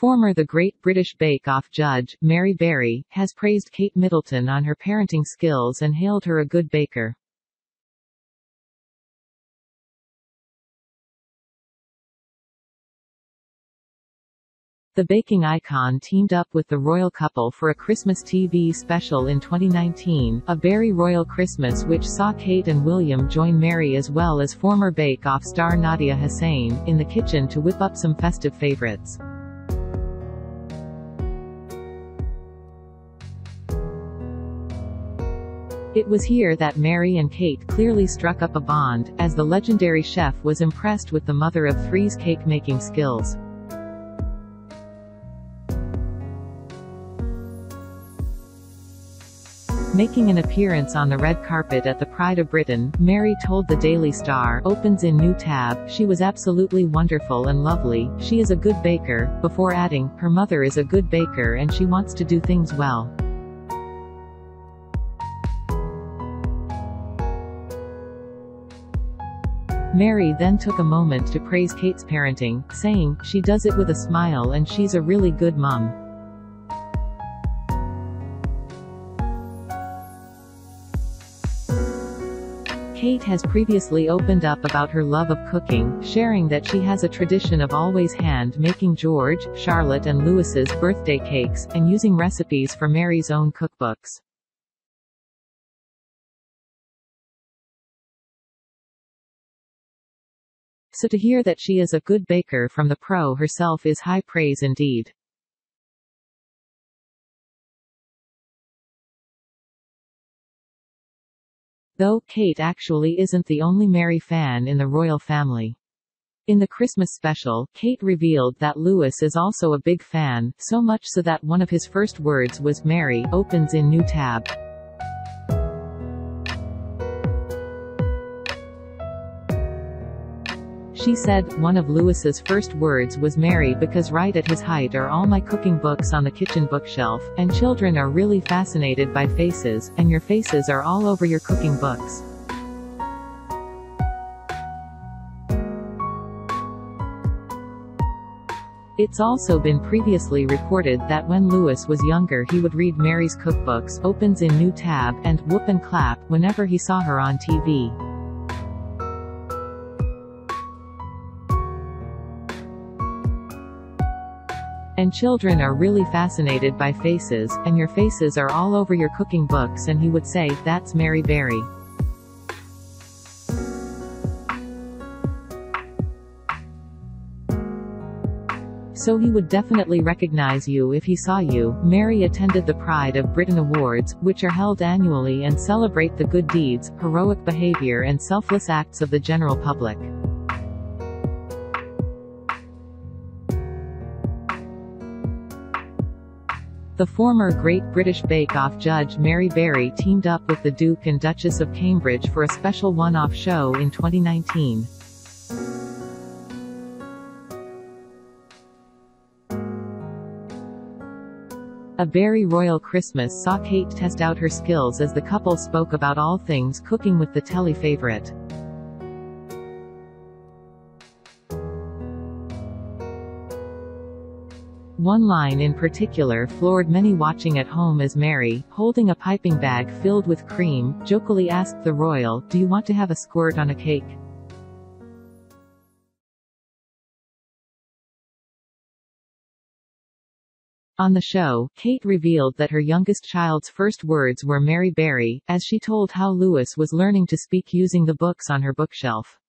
Former The Great British Bake Off judge, Mary Berry, has praised Kate Middleton on her parenting skills and hailed her a good baker. The baking icon teamed up with the royal couple for a Christmas TV special in 2019, A Berry Royal Christmas which saw Kate and William join Mary as well as former Bake Off star Nadiya Hussain, in the kitchen to whip up some festive favorites. It was here that Mary and Kate clearly struck up a bond, as the legendary chef was impressed with the mother of three's cake-making skills. Making an appearance on the red carpet at the Pride of Britain, Mary told the Daily Star, opens in new tab, she was absolutely wonderful and lovely, she is a good baker, before adding, her mother is a good baker and she wants to do things well. Mary then took a moment to praise Kate's parenting, saying, she does it with a smile and she's a really good mum. Kate has previously opened up about her love of cooking, sharing that she has a tradition of always hand-making George, Charlotte and Louis's birthday cakes, and using recipes from Mary's own cookbooks. So to hear that she is a good baker from the pro herself is high praise indeed. Though, Kate actually isn't the only Mary fan in the royal family. In the Christmas special, Kate revealed that Louis is also a big fan, so much so that one of his first words was Mary, opens in new tab. She said, one of Louis's first words was Mary because right at his height are all my cooking books on the kitchen bookshelf, and children are really fascinated by faces, and your faces are all over your cooking books. It's also been previously reported that when Louis was younger he would read Mary's cookbooks, opens in new tab, and whoop and clap, whenever he saw her on TV. And children are really fascinated by faces, and your faces are all over your cooking books and he would say, that's Mary Berry. So he would definitely recognize you if he saw you. Mary attended the Pride of Britain Awards, which are held annually and celebrate the good deeds, heroic behavior and selfless acts of the general public. The former Great British Bake Off judge Mary Berry teamed up with the Duke and Duchess of Cambridge for a special one-off show in 2019. A Berry Royal Christmas saw Kate test out her skills as the couple spoke about all things cooking with the telly favorite. One line in particular floored many watching at home as Mary, holding a piping bag filled with cream, jokily asked the royal, do you want to have a squirt on a cake? On the show, Kate revealed that her youngest child's first words were Mary Berry, as she told how Louis was learning to speak using the books on her bookshelf.